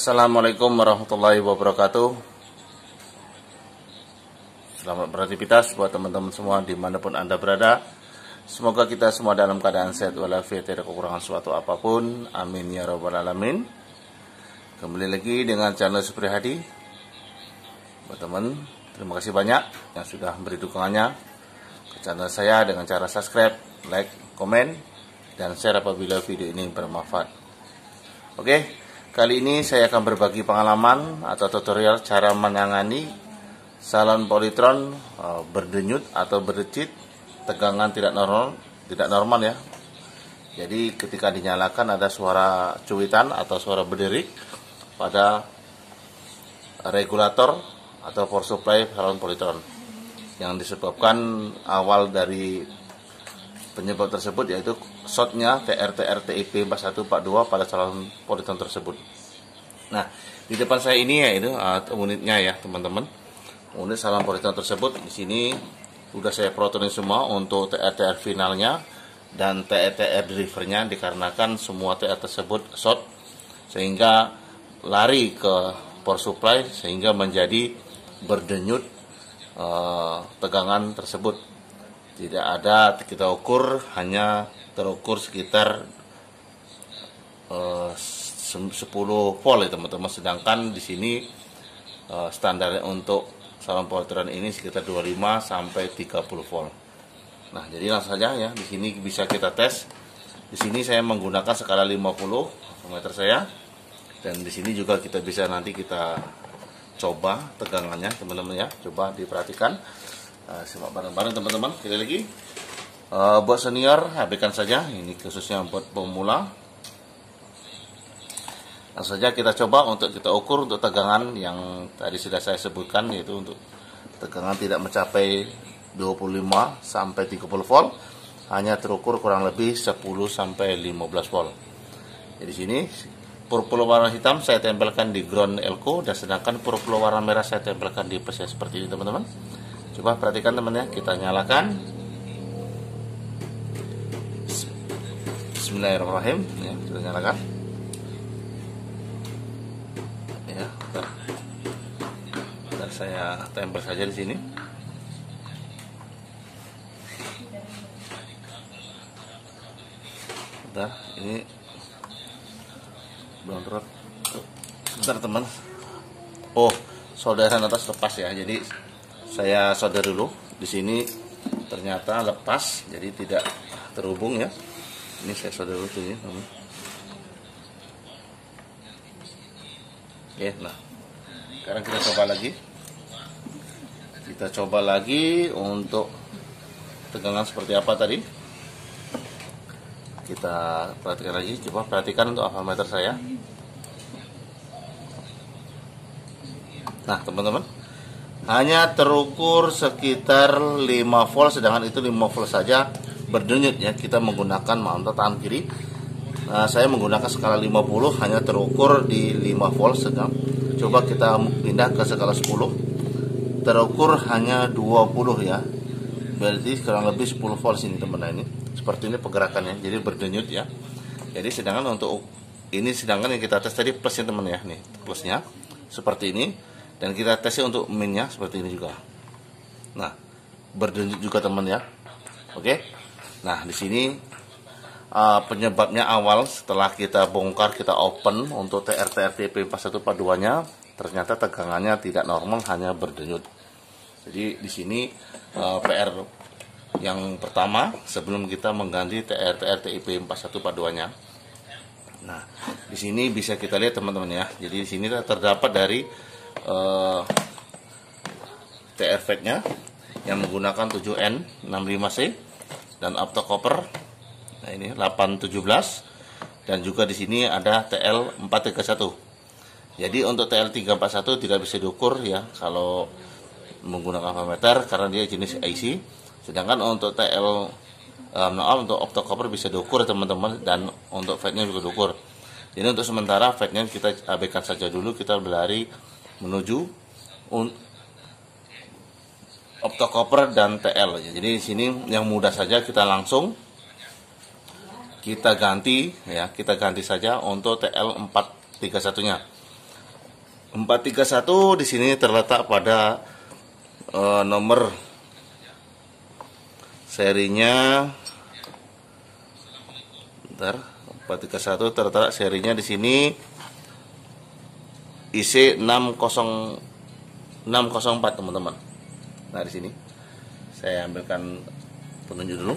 Assalamualaikum warahmatullahi wabarakatuh. Selamat beraktivitas buat teman-teman semua di mana pun anda berada. Semoga kita semua dalam keadaan sehat walafiat tidak kekurangan suatu apa pun. Amin ya rabbal alamin. Kembali lagi dengan channel Supri Hadi. Buat teman, terima kasih banyak yang sudah beri dukungannya ke channel saya dengan cara subscribe, like, komen, dan share apabila video ini bermanfaat. Oke, Kali ini saya akan berbagi pengalaman atau tutorial cara menangani salon politron uh, berdenyut atau berdecit, tegangan tidak normal, tidak normal ya. Jadi ketika dinyalakan ada suara cuitan atau suara berderik pada regulator atau power supply salon politron yang disebabkan awal dari penyebab tersebut yaitu shotnya TRTR TIP 4142 pada calon politon tersebut. Nah, di depan saya ini ya itu uh, unitnya ya teman-teman. Unit salon politon tersebut di sini sudah saya protonin semua untuk TRTR finalnya dan TRTR delivernya dikarenakan semua TR tersebut short sehingga lari ke power supply sehingga menjadi berdenyut uh, tegangan tersebut tidak ada kita ukur hanya terukur sekitar uh, 10 volt ya teman-teman. Sedangkan di sini uh, standar untuk salon poltron ini sekitar 25 sampai 30 volt nah jadi langsung saja ya di sini bisa kita tes. Di sini saya menggunakan skala 50 meter saya. Dan di sini juga kita bisa nanti kita coba tegangannya teman-teman ya. Coba diperhatikan uh, simak bareng-bareng teman-teman. Sekali lagi. Uh, buat senior abaikan saja. Ini khususnya buat pemula. Langsung saja kita coba untuk kita ukur untuk tegangan yang tadi sudah saya sebutkan yaitu untuk tegangan tidak mencapai 25 sampai 30 volt. Hanya terukur kurang lebih 10 sampai 15 volt. Jadi sini purple warna hitam saya tempelkan di ground elko dan sedangkan purple warna merah saya tempelkan di plus seperti ini teman-teman Coba perhatikan teman ya, kita nyalakan. Bismillahirrahmanirrahim, ya, kita nyalakan. Ya, bentar. bentar saya tempel saja di sini. Bentar, ini belum terus. Bentar teman. Oh, saudara atas lepas ya. Jadi saya solder dulu di sini ternyata lepas jadi tidak terhubung ya. Ini saya solder dulu tuh ya oke nah. Sekarang kita coba lagi. Kita coba lagi untuk tegangan seperti apa tadi. Kita perhatikan lagi coba perhatikan untuk meter saya. Nah teman-teman hanya terukur sekitar 5 volt sedangkan itu 5 volt saja berdenyut ya. Kita menggunakan mantap tangan kiri. Nah, saya menggunakan skala 50 hanya terukur di 5 volt sedang. Coba kita pindah ke skala 10 terukur hanya 20 ya. Berarti kurang lebih 10 volt sini teman teman ini. Seperti ini pergerakannya jadi berdenyut ya. Jadi sedangkan untuk ini sedangkan yang kita tes tadi plusnya teman ya. Nih plusnya seperti ini dan kita tesnya untuk minnya seperti ini juga. Nah berdenyut juga teman ya. Oke? Nah di sini uh, penyebabnya awal setelah kita bongkar kita open untuk TRTRTP 4142 nya ternyata tegangannya tidak normal hanya berdenyut. Jadi di sini uh, PR yang pertama sebelum kita mengganti TRTRTIP 4142 nya Nah, di sini bisa kita lihat teman-teman ya. Jadi di sini terdapat dari uh, TR nya yang menggunakan 7N65C dan optocopper nah ini 817 dan juga di sini ada TL431 jadi untuk TL341 tidak bisa diukur ya kalau menggunakan parameter karena dia jenis IC sedangkan untuk TL um, no, untuk optocopper bisa diukur teman-teman dan untuk fade-nya juga diukur. Jadi untuk sementara fade-nya kita abaikan saja dulu kita berlari menuju optocopper dan TL. Jadi di sini yang mudah saja kita langsung kita ganti ya, kita ganti saja untuk TL431-nya. 431 di sini terletak pada uh, nomor serinya bentar 431 terletak serinya di sini IC 60 604 teman-teman. Nah, di sini saya ambilkan penunjuk dulu.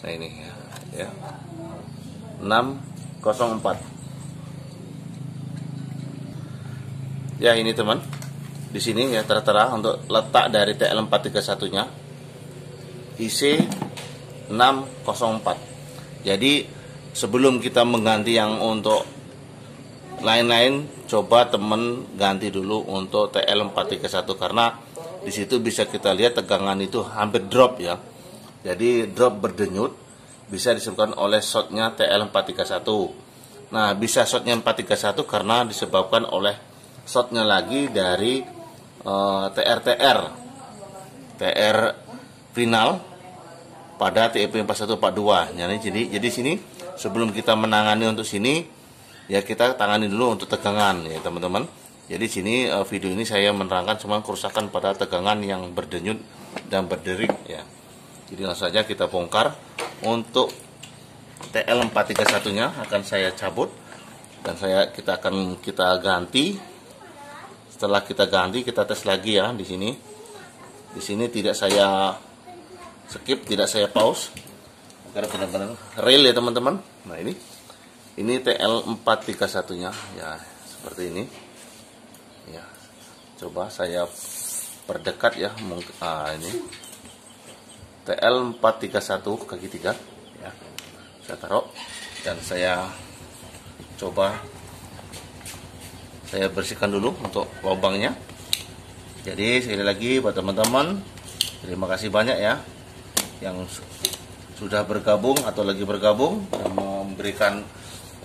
Nah, ini ya. ya. 604. Ya, ini teman. Di sini ya tertera untuk letak dari TL431-nya IC 604. Jadi sebelum kita mengganti yang untuk lain-lain coba temen ganti dulu untuk TL431 karena di situ bisa kita lihat tegangan itu hampir drop ya. Jadi drop berdenyut bisa disebabkan oleh shotnya TL431. Nah, bisa shotnya 431 karena disebabkan oleh shotnya lagi dari uh, eh, TRTR. TR final pada TEP 4142. Jadi jadi jadi sini sebelum kita menangani untuk sini ya kita tangani dulu untuk tegangan ya teman-teman. Jadi sini uh, video ini saya menerangkan cuma kerusakan pada tegangan yang berdenyut dan berderik ya. Jadi langsung saja kita bongkar. Untuk TL431 nya akan saya cabut dan saya kita akan kita ganti. Setelah kita ganti kita tes lagi ya di sini. Di sini tidak saya skip tidak saya pause. Karena benar-benar real ya teman-teman. Nah ini ini TL431 nya. Ya seperti ini. Ya coba saya perdekat ya ah, ini. TL431 kaki 3 ya saya taruh. Dan saya coba saya bersihkan dulu untuk lubangnya. Jadi sekali lagi buat teman-teman terima kasih banyak ya yang sudah bergabung atau lagi bergabung dan memberikan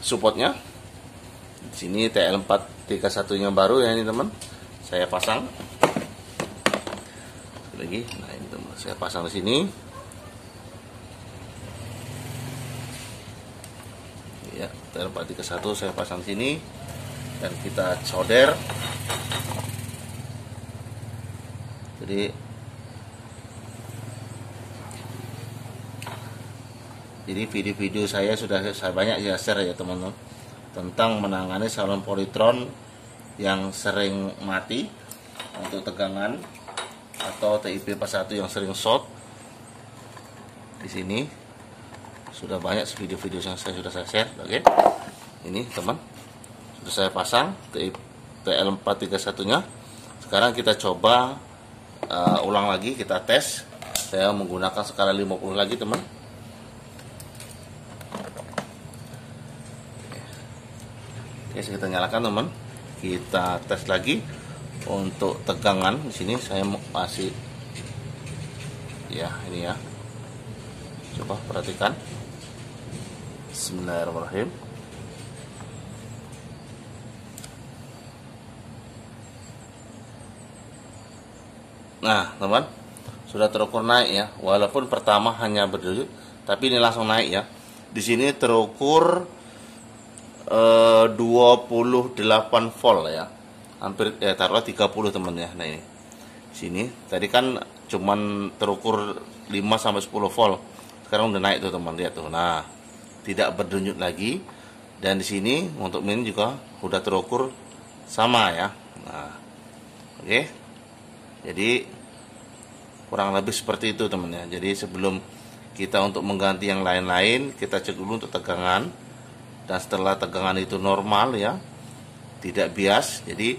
supportnya. Di sini TL431 nya baru ya ini teman. Saya pasang. Lagi. Nah ini teman. Saya pasang di sini. Ya TL431 saya pasang di sini. Dan kita solder. Jadi jadi video-video saya sudah saya banyak ya share ya teman-teman. Tentang menangani salon politron yang sering mati untuk tegangan atau TIP 41 yang sering short. Di sini sudah banyak video-video yang saya sudah saya share. Oke. Ini teman. Sudah saya pasang TL431 nya sekarang kita coba uh, ulang lagi kita tes. Saya menggunakan skala 50 lagi teman Oke, kita nyalakan teman. Kita tes lagi untuk tegangan di sini saya masih ya ini ya. Coba perhatikan. Bismillahirrahmanirrahim. Nah, teman, sudah terukur naik ya. Walaupun pertama hanya berdiri, tapi ini langsung naik ya. Di sini terukur eh, 28 volt ya. Hampir ya taruhlah 30 teman ya. Nah ini. Sini. Tadi kan cuman terukur 5 sampai 10 volt. Sekarang udah naik tuh teman. Lihat tuh. Nah tidak berdenyut lagi. Dan di sini untuk ini juga udah terukur sama ya. Nah oke. Okay. jadi kurang lebih seperti itu teman ya. Jadi sebelum kita untuk mengganti yang lain-lain kita cek dulu untuk tegangan dan setelah tegangan itu normal ya tidak bias jadi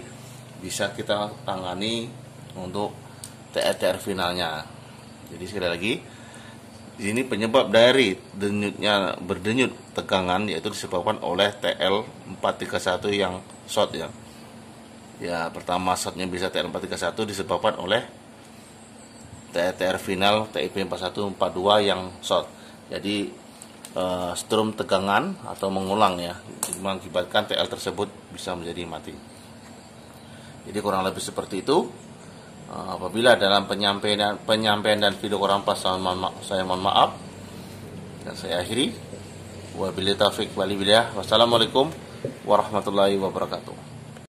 bisa kita tangani untuk TRTR finalnya. Jadi sekali lagi ini penyebab dari denyutnya berdenyut tegangan yaitu disebabkan oleh TL431 yang short ya. Ya pertama shortnya bisa TL431 disebabkan oleh TRTR final TIP 4142 yang short. Jadi uh, strum tegangan atau mengulang ya mengakibatkan TL tersebut bisa menjadi mati. Jadi kurang lebih seperti itu. Uh, apabila dalam penyampaian penyampaian dan video kurang pas saya mohon, saya mohon maaf. Dan saya akhiri. Wabillahi taufik walhidayah wassalamualaikum warahmatullahi wabarakatuh